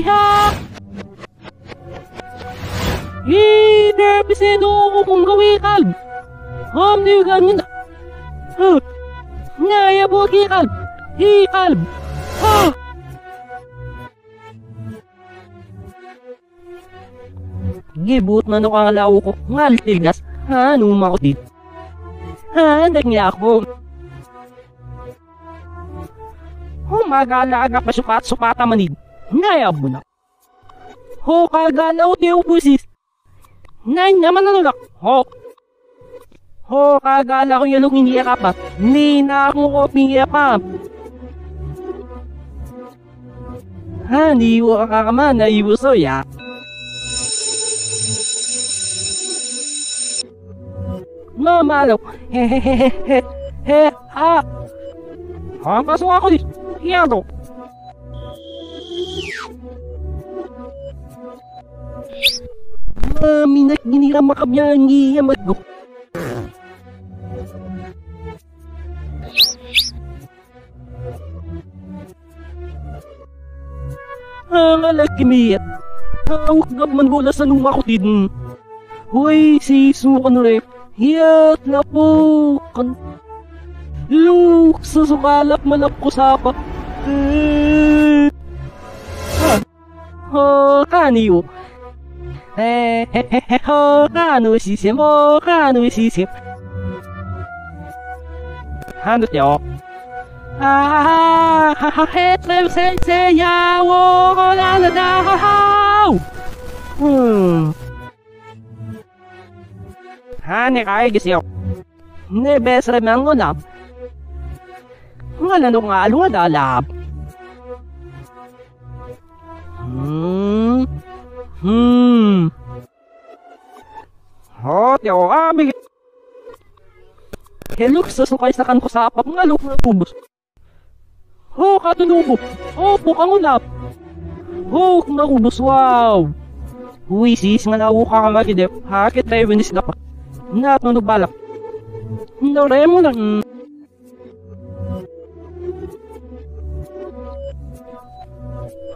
iiyak! Yay! Nervous na ito ako kung gawikag! Omni ganyan! Huh! Ngaya po kikag! Hikag! Huh! Gibot man ako ang alaw ko, ngalitigas, ha, numa ko dit. Ha, nagnya ako. Humagalaga pa sukat-sukata manid. Ngaya mo na. Ho, kagalaw ti ubusis. Nay naman ano lak. Ho. Ho, kagala ko yung hindi ka pa. Ni na ako ko pa. Ha, ni iwa ka ka man na ibuso ya. Mamalo. Hehehehe. He, ha. Ha, pasok ako di. Hiyado. Mami na ginira makabyangi yamat ko. Ang alakimiyat. Ang gabman ko sa nung ako din. Hoy, si suka na rin. Hiyat na po. Kan Luk, sa sukalap manap ko sapa. Eh. Ha? Ha, kaniyo. Eh, he, he, he, ho, kanu sisim, ho, kanu sisim. Hanut yo. Ah, ha, ha, he, trem, se, se, ya, wo, la, la, da, ha, ha. Hmm. Hani kaya gisyo. Ne bes remang mo na. Nga na nga alu nga dalap. Hmm. Hmm. Hot yo abi. Hello sa sukay sa kan ko sa apap nga lu nga ubos. Ho katunubo. Ho bukang ulap. Ho nga ubos wow. Uy sis nga nauka ka magidep. Hakit tayo winis na pa. Nga tunog balak. Nore mo lang.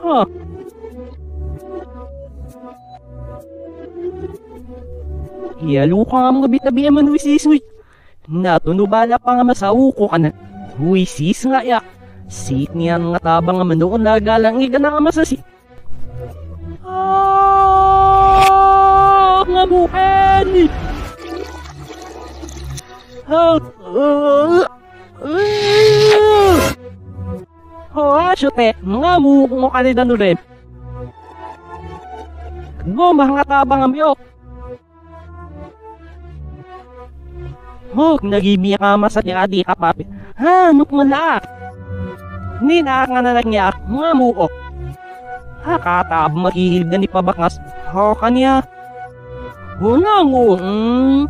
Ha. Iyalo ka nga mga bitabi man wisis uy. Natunubala pa nga masauko ka na. Wisis nga ya. Sit niya nga tabang nga manoon nagalang iga na nga masasi. Ah, nga buhen! Oh, asyute, nga mo kung kanida no rin. Gumah nga tabang amyo. Huk, nagimi ka masa ni adi ka papi. Ha, nuk malak. Ni na nga na niya, nga mo o. Ha, katab makihil ni pabakas. Ho, kanya. Una ngo, hmm.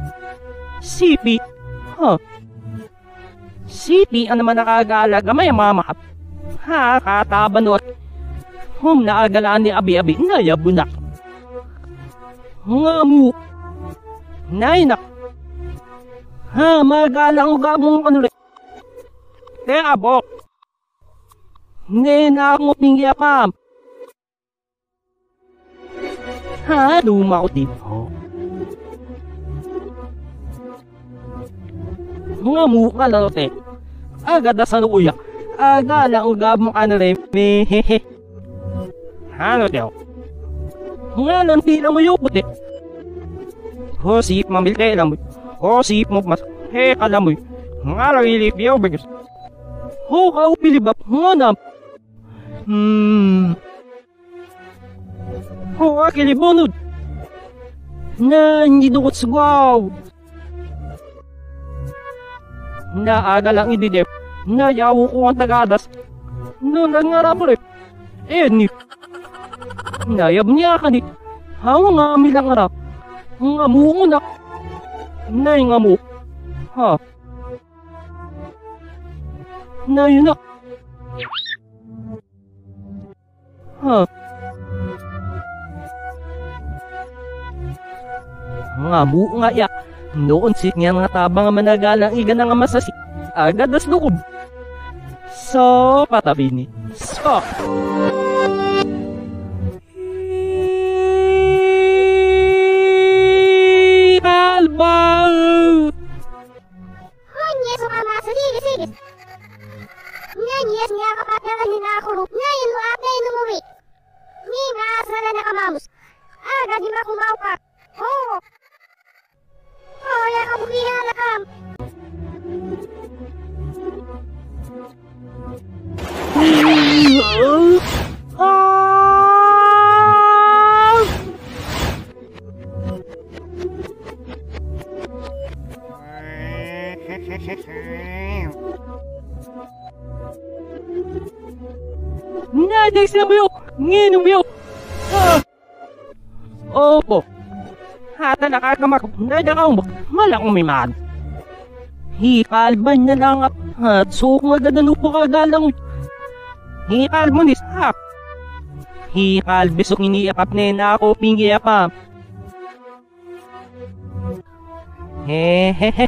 Sipi, Huh. Sipi ang naman nakagalaga may mamahat. Ha, katabanot. Hum naagalaan ni abi-abi na yabunak. Nga mo. Nainak. Ha, magalang gabong ano rin. Kaya bok. Hindi na ako pingya pa. Ha, luma ko dito. Nga muka lang te. Agad na sa uyak. Aga lang ugab mo ka na rin. Hehehe. Ano daw? Nga lang tila mo yung puti. Ho, sip mamil kayo lang mo. Ho, sip mo mas. He, kala mo. Nga lang ilip yung bagus. Ho, kau pilibap. Nga na. Hmm. Ho, akilibunod. Na, hindi dukot sa na aga lang ididep, na yawo ko ang tagadas, no nangarap ulit. Eh, ni, nayab niya ka ni, hawa nga milang harap, nga mo na, nay nga mo, ha, nay na, ha, nga mo nga ya, Noon sit niya nga tabang managalang iga nga masasi. Agad as loob. So, patabi ni. So. Buyo! Nginong buyo! Ah! Opo. Hata nakakamak. Ka umbak. Malakong may man. Hikalban na lang at at suok nga ganda po kagalang. Hikal mo nis hap. Hikal besok iniakap na na ako pingi pa. Hehehe.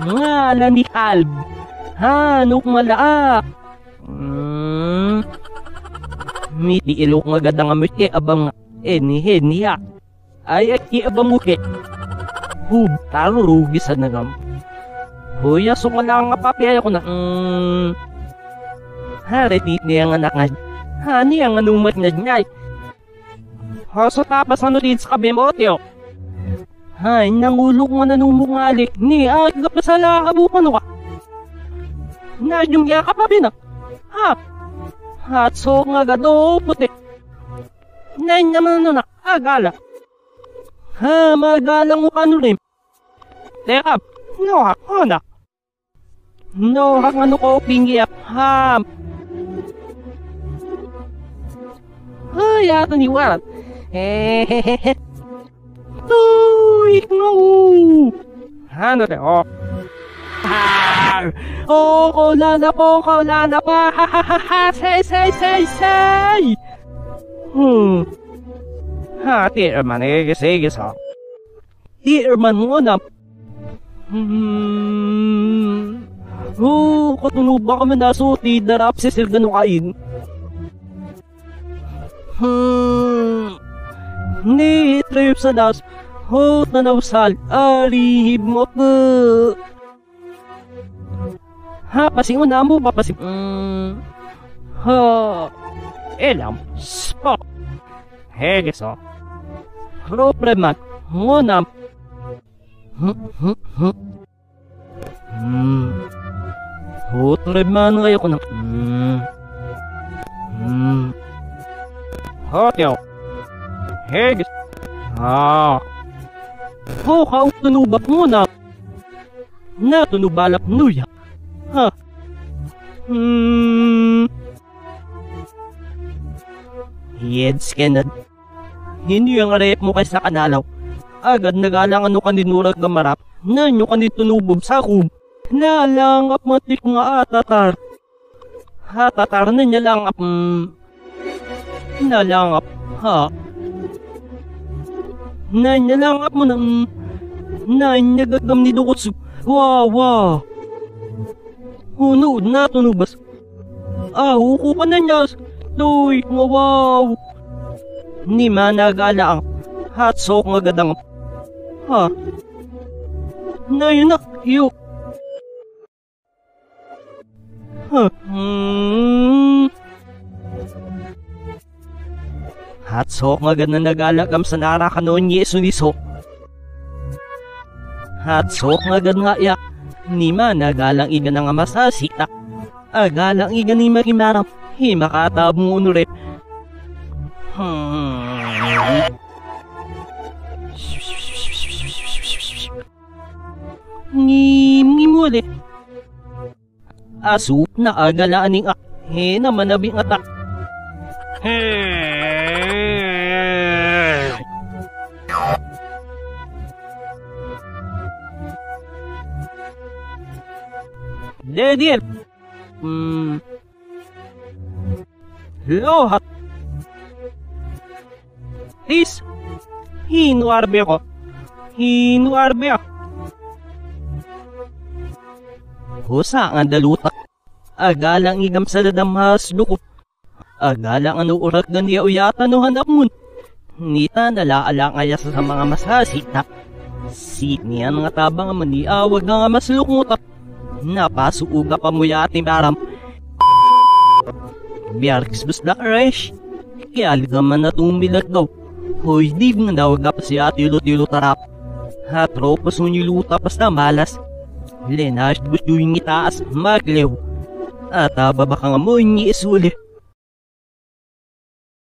Nga ni Kalb. Hanok malaa. Miti ilok nga gada nga miti abang eni henia. Ay at ki abang muke. Hub, taro rugi sa nagam. Huya so nga nga papaya ko na. Hmm. Haretit niya nga nga. Hani ang anumat nga nyay. Haso tapas ano din sa kabimotyo. Hay, nangulok mo na nung mungalik ni ay kapasala abukan ka. Na yung yaka pa bina. Ha? At so nga gado puti. Nay naman na agala. Ha, magalang kanu rin. Teka, no ha, na. No, ha, ano ko pingi up, ha. Ay, ato ni Warat. Hehehehe. Uy, no. Ano de, oh. Ah! Oh, wala na po, wala na pa. Ha, ha, ha, ha. Say, say, say, say. Hmm. Ha, dear man, eh, sige sa. Dear man mo na. Hmm. Oh, katunog ba kami nasuti darap si Sir Ganukain? Hmm. Ni trip sa das. Ho, tanawsal. Arihib mo ka. Ha, pasing una mo ba pasing... Hmm. Ha. Elam. Spa. Hege so. Problema. Muna. Hmm, hmm, hmm. Hmm. Problema na kayo ko ng... Hmm. Hmm. Hotel. Hege. Ah. Ho, kau tunubak muna. Na Ha. Hmm. Yeds ka na. Hindi ang arep mo kay sa kanalaw. Agad nagalang ano ka ninurag nga marap. Na nyo ka tunubob sa kub. Nalangap matik nga atatar. Hatatar na niya lang ap... Mm, nalangap. Ha. Na nalangap mo. Na nagagam ni Dukot su... Wow, wow. Hunood na tunubas. Ah, huko ka na niya. Toy, wow. Ni managala ang hot soak nga gadang. Ha? Na yun na, yu. Ha? Hmm. Hot soak nga ganang nagalagam sa narakanon yeso ni so. Hot soak nga gan nga ya. Ni managalang iga nga masasita. Agalang iga ni marimaram. Himakatab mo unulit. Hmm. Ngim ngimuli. Asu na agalaan ning ak. He naman nabing atak. Hey. Dedil. Hmm. Lohat. Is. Hinuarbe ko. Hinuarbe. Husa nga dalutak. Agalang igam sa dadamhas luko. Agalang ano urat na niya uyata no hanap mun. Nita nalaalang aya sa mga masasita. Si niya nga tabang maniawag nga maslukmutak. Napasuuga pa mo yating baram. Biyarkis bus na resh. Kaya ligaman na tumilat daw. Hoy, di nga daw pa si ate yulo-yulo tarap. Ha, tropas mo niluta pas na malas. Lenas gusto yung itaas, maglew. At ababa ka nga mo yung iisuli.